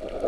Uh...